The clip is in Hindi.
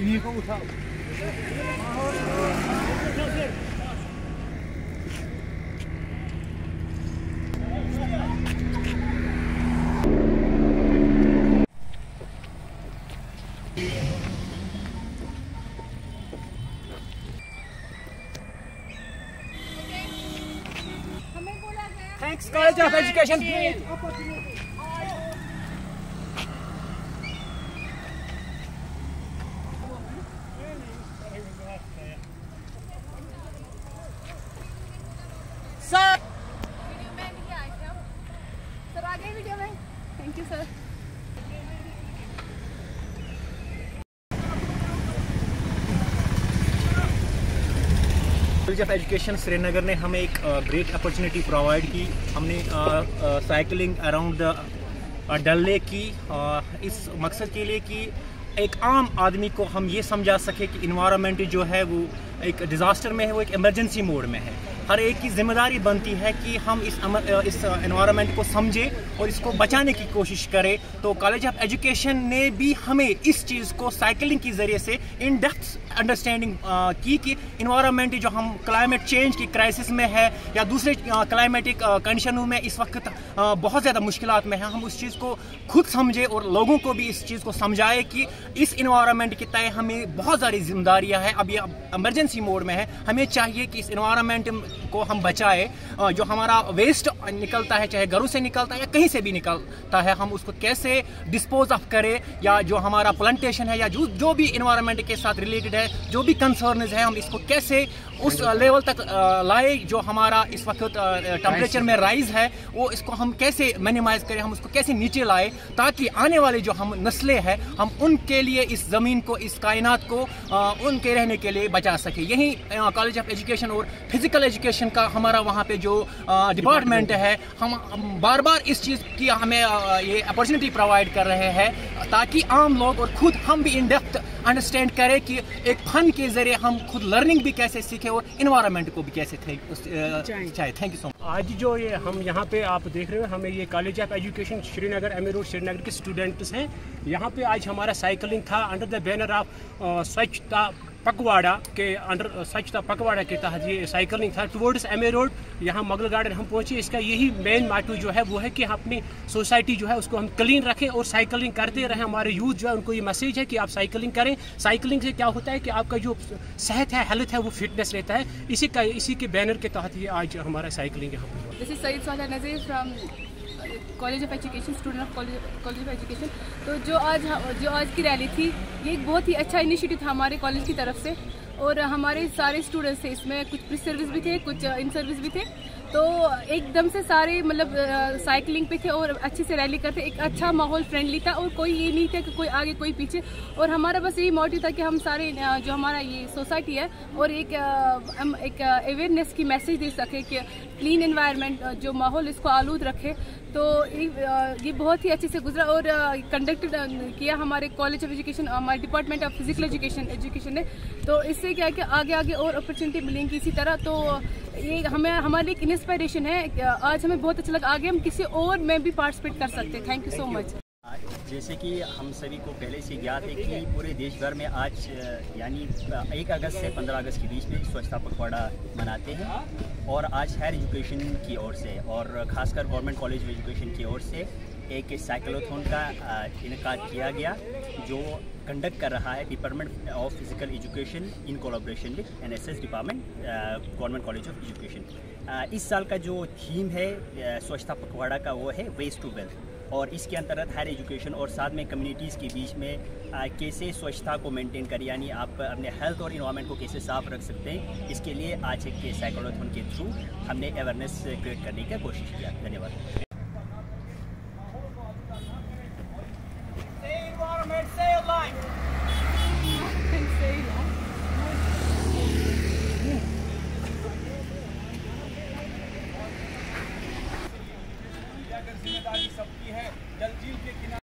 इन्हीं को उठाओ Thanks, College of Education. Sir. Video में नहीं आए थे हम सर आ गए वीडियो में thank you sir college of education Srinagar ने हमें एक ग्रेट अपॉर्चुनिटी प्रोवाइड की। हमने cycling around the Dal lake की uh, इस मकसद के लिए कि एक आम आदमी को हम ये समझा सके कि इन्वायरमेंट जो है वो एक डिज़ास्टर में है वो एक इमरजेंसी मोड में है। हर एक की ज़िम्मेदारी बनती है कि हम इस अम- अ, इस इन्वायरमेंट को समझें और इसको बचाने की कोशिश करें। तो कॉलेज ऑफ़ एजुकेशन ने भी हमें इस चीज़ को साइकिलिंग के ज़रिए से इन डेप्थ अंडरस्टैंडिंग की कि इन्वायरमेंट जो हम क्लाइमेट चेंज की क्राइसिस में है या दूसरे क्लाइमेटिक कंडीशनों में इस वक्त बहुत ज़्यादा मुश्किल में है हम उस चीज़ को खुद समझे और लोगों को भी इस चीज़ को समझाए कि इस इन्वायरमेंट के तय हमें बहुत सारी जिम्मेदारियाँ हैं। अब ये इमरजेंसी मोड में है हमें चाहिए कि इस इन्वायरमेंट को हम बचाए जो हमारा वेस्ट निकलता है, चाहे घरों से निकलता है या कहीं से भी निकलता है, हम उसको कैसे डिस्पोज ऑफ़ करें या जो हमारा प्लांटेशन है या जो जो भी इन्वायरमेंट के साथ रिलेटेड है, जो भी कंसर्न है, हम इसको कैसे उस लेवल तक लाए जो हमारा इस वक्त टेम्परेचर में राइज है, वो इसको हम कैसे मिनिमाइज करें, हम उसको कैसे नीचे लाए ताकि आने वाली जो हम नस्लें हैं, हम उनके लिए इस ज़मीन को, इस कायनात को उनके रहने के लिए बचा सके। यही कॉलेज ऑफ़ एजुकेशन और फ़िज़िकल एजुकेशन का हमारा वहाँ पे जो डिपार्टमेंट है। हम बार बार इस चीज़ की हमें ये अपॉर्चुनिटी प्रोवाइड कर रहे हैं ताकि आम लोग और खुद हम भी इन डेप्थ अंडरस्टैंड करें कि एक फन के ज़रिए हम खुद लर्निंग भी कैसे सीखें और इन्वायरमेंट को भी कैसे चाहे थैंक यू सो मच आज जो ये हम यहाँ पे आप देख रहे हो हमें ये college of education Srinagar M road Srinagar के स्टूडेंट्स हैं। यहाँ पे आज हमारा साइकिलिंग था अंडर द बैनर ऑफ़ स्वच्छता पकवाड़ा के अंडर, स्वच्छता पकवाड़ा के तहत ये साइकिलिंग था टुवर्ड्स एम रोड यहाँ मगल गार्डन हम पहुँचे। इसका यही मेन माटू जो है, वो है कि अपनी सोसाइटी जो है, उसको हम क्लीन रखें और साइकिलिंग करते रहें। हमारे यूथ जो है, उनको ये मैसेज है कि आप साइकिलिंग करें। साइकिलिंग से क्या होता है कि आपका जो सेहत है हेल्थ है, वो फिटनेस रहता है। इसी का, इसी के बैनर के तहत ये आज हमारा साइकिलिंग यहाँ पर college of education student of college of education तो जो आज जो आज की रैली थी, ये एक बहुत ही अच्छा इनिशिएटिव था हमारे कॉलेज की तरफ़ से। और हमारे सारे स्टूडेंट्स थे इसमें, कुछ प्री सर्विस भी थे, कुछ इन सर्विस भी थे। तो एकदम से सारे मतलब साइकिलिंग पे थे और अच्छे से रैली करते। एक अच्छा माहौल फ्रेंडली था और कोई ये नहीं था कि कोई आगे, कोई पीछे। और हमारा बस यही मोटिव था कि हम सारे जो हमारा ये सोसाइटी है, और एक हम एक अवेयरनेस की मैसेज दे सके कि क्लीन एनवायरनमेंट जो माहौल इसको आलूद रखे। तो ये बहुत ही अच्छे से गुजरा और कंडक्ट किया हमारे कॉलेज ऑफ़ एजुकेशन हमारे department of physical education education ने। तो इससे क्या है कि आगे आगे और अपॉर्चुनिटी मिलेंगी इसी तरह। तो ये हमें, हमारे लिए एक इंस्पायरेशन है आज हमें बहुत अच्छा लगा। आगे हम किसी और में भी पार्टिसिपेट कर सकते हैं। थैंक यू सो मच जैसे कि हम सभी को पहले से ज्ञात है कि पूरे देश भर में आज यानी एक अगस्त से पंद्रह अगस्त के बीच में स्वच्छता पखवाड़ा मनाते हैं और आज हायर एजुकेशन की ओर से और खासकर गवर्नमेंट कॉलेज ऑफ़ एजुकेशन की ओर से एक साइक्लोथॉन का इनका किया गया, जो कंडक्ट कर रहा है department of physical education in collaboration with N S S department government college of education इस साल का जो थीम है स्वच्छता पखवाड़ा का वो है वेस्ट टू वेल्थ और इसके अंतर्गत हायर एजुकेशन और साथ में कम्युनिटीज़ के बीच में आ, कैसे स्वच्छता को मेंटेन करें? यानी आप अपने हेल्थ और इन्वायरमेंट को कैसे साफ़ रख सकते हैं? इसके लिए आज एक साइकोलॉथन के थ्रू हमने अवेयरनेस क्रिएट करने की कोशिश किया धन्यवाद।